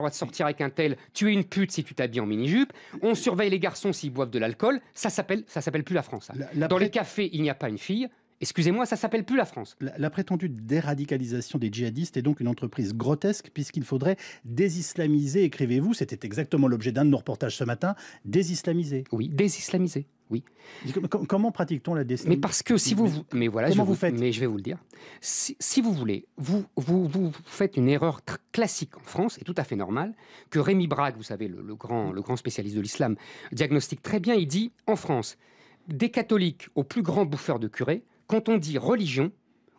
droit de sortir avec un tel, tu es une pute si tu t'habilles en mini-jupe, on surveille les garçons s'ils boivent de l'alcool, ça s'appelle ça s'appelle plus la France. La- la Dans les cafés, il n'y a pas une fille. Excusez-moi, ça s'appelle plus la France. La, la prétendue déradicalisation des djihadistes est donc une entreprise grotesque puisqu'il faudrait désislamiser, écrivez-vous, c'était exactement l'objet d'un de nos reportages ce matin, désislamiser. Oui, désislamisé. Oui. Comment pratique-t-on la Mais désislamisation parce que si vous, Mais- vous- mais voilà, je comment vais vous faites Mais je vais vous le dire. Si, si vous voulez, vous, vous, vous faites une erreur classique en France, et tout à fait normale, que Rémi Brague, vous savez, le, le grand, le grand spécialiste de l'islam, diagnostique très bien. Il dit en France, des catholiques aux plus grands bouffeurs de curés, quand on dit religion,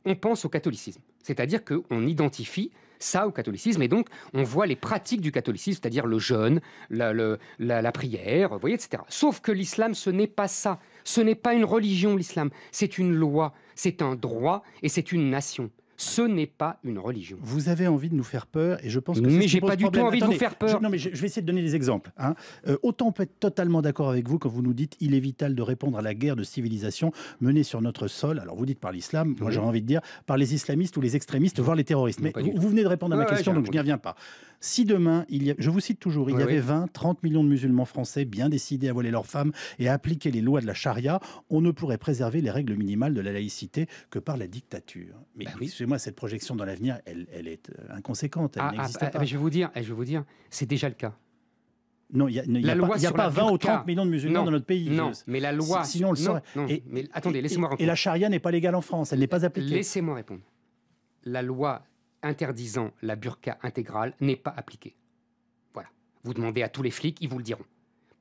on pense au catholicisme. C'est-à-dire qu'on identifie ça au catholicisme et donc on voit les pratiques du catholicisme, c'est-à-dire le jeûne, la, la prière, vous voyez, etc. Sauf que l'islam, ce n'est pas ça. Ce n'est pas une religion, l'islam. C'est une loi, c'est un droit et c'est une nation. Ce n'est pas une religion. Vous avez envie de nous faire peur et je pense que Mais j'ai pas du tout envie de vous faire peur. je- non, mais je, je vais essayer de donner des exemples. hein. Euh, autant on peut être totalement d'accord avec vous quand vous nous dites il est vital de répondre à la guerre de civilisation menée sur notre sol. Alors vous dites par l'islam, moi j'aurais envie de dire par les islamistes ou les extrémistes, voire les terroristes. Non, Mais vous, venez de répondre à ma Ouais, question, j'ai donc je n'y reviens pas. Si demain, il y a, je vous cite toujours, il y avait oui. 20, 30 millions de musulmans français bien décidés à voiler leurs femmes et à appliquer les lois de la charia, on ne pourrait préserver les règles minimales de la laïcité que par la dictature. Mais Bah oui. Excusez-moi, cette projection dans l'avenir, elle, elle est euh, inconséquente, elle Ah, ah, n'existe ah, pas. mais je vais vous dire, eh, je vais vous dire, c'est déjà le cas. Non, il n'y a, y a pas, loi il y a sur pas la 20 ou burqa. 30 millions de musulmans Non, dans notre pays. Non, mais la loi. Si- sinon, on le saurait. non, Et- mais attendez, laissez-moi répondre. et la charia n'est pas légale en France, elle n'est pas appliquée. Laissez-moi répondre. La loi interdisant la burqa intégrale n'est pas appliquée. Voilà. Vous demandez à tous les flics, ils vous le diront.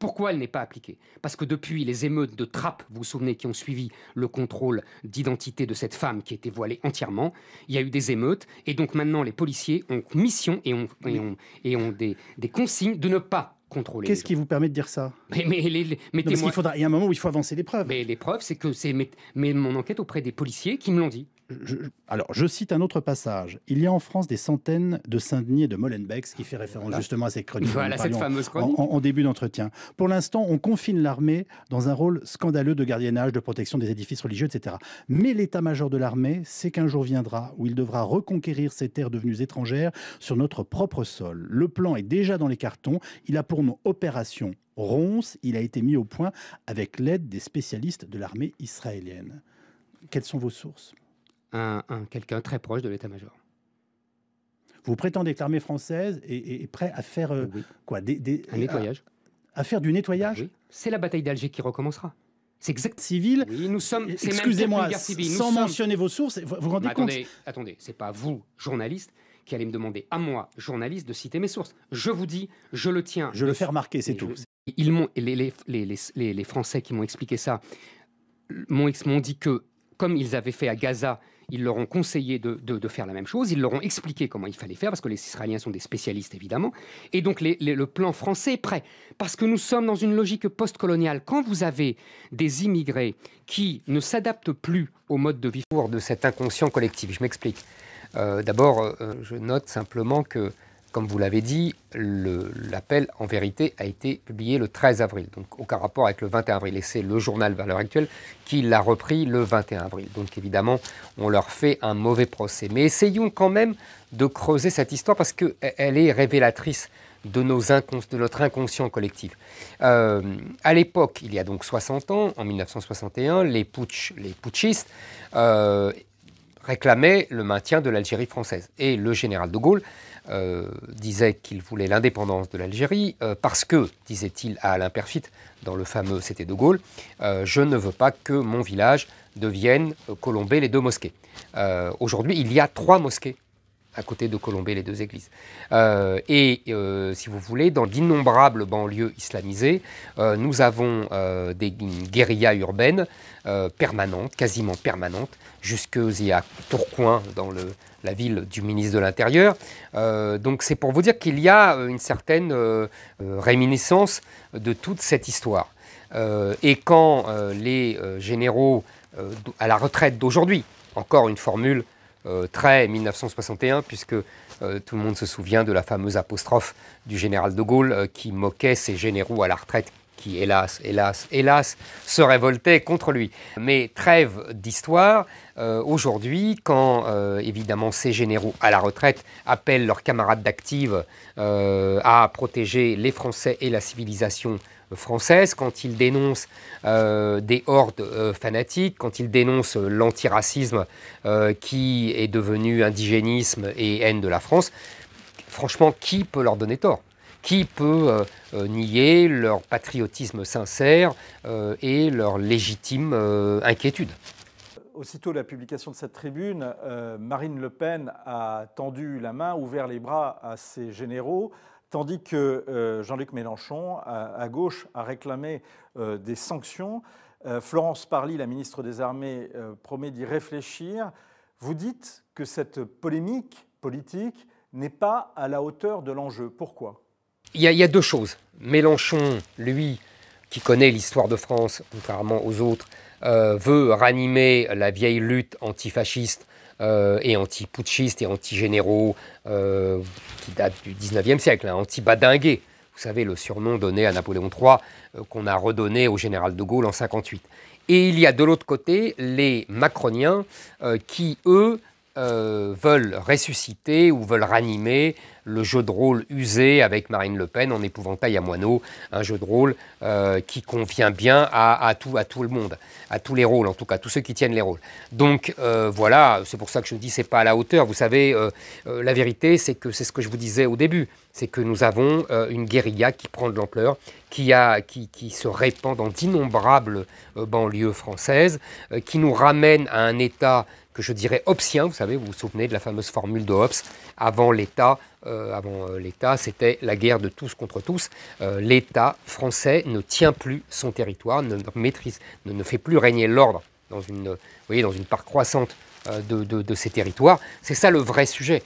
Pourquoi elle n'est pas appliquée? Parce que depuis les émeutes de Trappes, vous vous souvenez, qui ont suivi le contrôle d'identité de cette femme qui était voilée entièrement, il y a eu des émeutes, et donc maintenant les policiers ont mission et ont, et ont, et ont des, des consignes de ne pas contrôler. Qu'est-ce qui vous permet de dire ça? Mais, mais les, les- Non, parce mettez-moi. qu'il faudra, il y a un moment où il faut avancer les preuves? Mais les preuves, c'est que c'est mais, mais mon enquête auprès des policiers qui me l'ont dit. Je- alors, je cite un autre passage. Il y a en France des centaines de Saint-Denis et de Molenbeek, ce qui fait référence Voilà. justement à ces chroniques. Voilà cette en début d'entretien. Pour l'instant, on confine l'armée dans un rôle scandaleux de gardiennage, de protection des édifices religieux, etc. Mais l'état-major de l'armée sait qu'un jour viendra où il devra reconquérir ces terres devenues étrangères sur notre propre sol. Le plan est déjà dans les cartons. Il a pour nom Opération Ronce. Il a été mis au point avec l'aide des spécialistes de l'armée israélienne. Quelles sont vos sources? Un, un- quelqu'un très proche de l'état-major. Vous prétendez que l'armée française est, est- est prête à faire euh, Oui. quoi des, des- Un nettoyage. à, à faire du nettoyage Oui. C'est la bataille d'Alger qui recommencera. C'est exact. civil Oui, nous sommes. Excusez-moi, sans sommes- mentionner vos sources, vous vous rendez Mais compte attendez, attendez, c'est pas vous, journaliste, qui allez me demander à moi, journaliste, de citer mes sources. Je vous dis, je le tiens. Je le fais remarquer, c'est tout. je- Ils m'ont, les, les, les, les- Français qui m'ont expliqué ça m'ont dit que, comme ils avaient fait à Gaza, ils leur ont conseillé de, faire la même chose. Ils leur ont expliqué comment il fallait faire, parce que les Israéliens sont des spécialistes, évidemment. Et donc, le plan français est prêt. Parce que nous sommes dans une logique postcoloniale. Quand vous avez des immigrés qui ne s'adaptent plus au mode de vie de cet inconscient collectif, je m'explique. Euh, D'abord, euh, je note simplement que, comme vous l'avez dit, l'appel, en vérité, a été publié le 13 avril, donc aucun rapport avec le 21 avril. Et c'est le journal Valeurs Actuelles qui l'a repris le 21 avril. Donc évidemment, on leur fait un mauvais procès. Mais essayons quand même de creuser cette histoire parce qu'elle est révélatrice de, nos de notre inconscient collectif. Euh, à l'époque, il y a donc 60 ans, en 1961, les, putsch, les putschistes euh, réclamait le maintien de l'Algérie française. Et le général de Gaulle euh, disait qu'il voulait l'indépendance de l'Algérie euh, parce que, disait-il à Alain Perfit, dans le fameux C'était de Gaulle, euh, je ne veux pas que mon village devienne Colombey les deux mosquées. Aujourd'hui, il y a trois mosquées à côté de Colombey les deux églises. Euh, et euh, si vous voulez, dans d'innombrables banlieues islamisées, euh, nous avons des une guérilla urbaine euh, permanente, quasiment permanente, jusqu'à Tourcoing, dans la ville du ministre de l'Intérieur. Donc c'est pour vous dire qu'il y a une certaine réminiscence de toute cette histoire. Et quand les généraux à la retraite d'aujourd'hui, encore une formule euh, très 1961, puisque euh, tout le monde se souvient de la fameuse apostrophe du général de Gaulle euh, qui moquait ces généraux à la retraite qui, hélas, hélas, hélas, se révoltaient contre lui. Mais trêve d'histoire, aujourd'hui, quand évidemment ces généraux à la retraite appellent leurs camarades d'active à protéger les Français et la civilisation française, quand ils dénoncent des hordes fanatiques, quand ils dénoncent l'antiracisme qui est devenu indigénisme et haine de la France, franchement, qui peut leur donner tort? Qui peut nier leur patriotisme sincère et leur légitime inquiétude? Aussitôt la publication de cette tribune, euh, Marine Le Pen a tendu la main, ouvert les bras à ses généraux, tandis que euh, Jean-Luc Mélenchon, à, gauche, a réclamé euh, des sanctions. Florence Parly, la ministre des Armées, promet d'y réfléchir. Vous dites que cette polémique politique n'est pas à la hauteur de l'enjeu. Pourquoi? Il y, a, deux choses. Mélenchon, lui, qui connaît l'histoire de France, contrairement aux autres, euh, veut ranimer la vieille lutte antifasciste euh, et anti-putschiste et anti-généraux euh, qui date du 19e siècle, hein, anti-badingué. Vous savez, le surnom donné à Napoléon III qu'on a redonné au général de Gaulle en 58. Et il y a de l'autre côté les macroniens qui, eux, veulent ressusciter ou veulent ranimer le jeu de rôle usé avec Marine Le Pen en épouvantail à moineau, un jeu de rôle euh, qui convient bien à, tout, à tout le monde, à tous les rôles, en tout cas, tous ceux qui tiennent les rôles. Donc euh, voilà, c'est pour ça que je dis c'est pas à la hauteur. Vous savez, euh, la vérité, c'est que c'est ce que je vous disais au début, c'est que nous avons une guérilla qui prend de l'ampleur, qui, se répand dans d'innombrables banlieues françaises, qui nous ramène à un État que je dirais hobbesien. Vous savez, vous vous souvenez de la fameuse formule de Hobbes avant l'État. Euh, avant euh, l'État, c'était la guerre de tous contre tous. Euh, L'État français ne tient plus son territoire, ne, maîtrise, ne, fait plus régner l'ordre dans une, part croissante de, de, ces territoires. C'est ça le vrai sujet.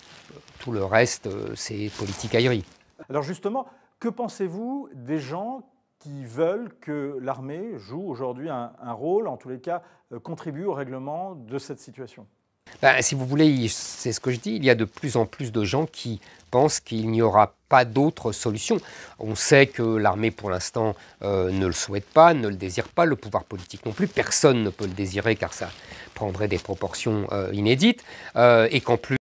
Tout le reste, c'est politique aérie. Alors justement, que pensez-vous des gens qui veulent que l'armée joue aujourd'hui un, rôle, en tous les cas euh, contribue au règlement de cette situation ben, Si vous voulez, c'est ce que je dis, il y a de plus en plus de gens qui pensent qu'il n'y aura pas d'autre solution. On sait que l'armée, pour l'instant, euh, ne le souhaite pas, ne le désire pas, le pouvoir politique non plus. Personne ne peut le désirer car ça prendrait des proportions euh, inédites. et qu'en plus,